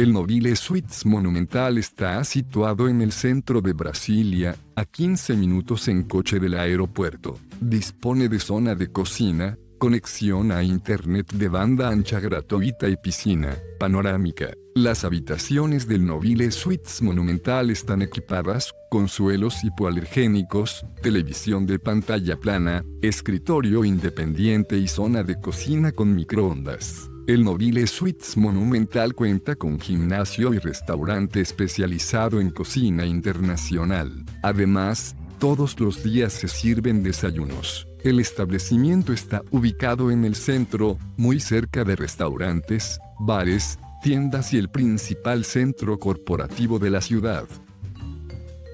El Nobile Suites Monumental está situado en el centro de Brasilia, a 15 minutos en coche del aeropuerto. Dispone de zona de cocina, conexión a Internet de banda ancha gratuita y piscina panorámica. Las habitaciones del Nobile Suites Monumental están equipadas con suelos hipoalergénicos, televisión de pantalla plana, escritorio independiente y zona de cocina con microondas. El Nobile Suites Monumental cuenta con gimnasio y restaurante especializado en cocina internacional. Además, todos los días se sirven desayunos. El establecimiento está ubicado en el centro, muy cerca de restaurantes, bares, tiendas y el principal centro corporativo de la ciudad.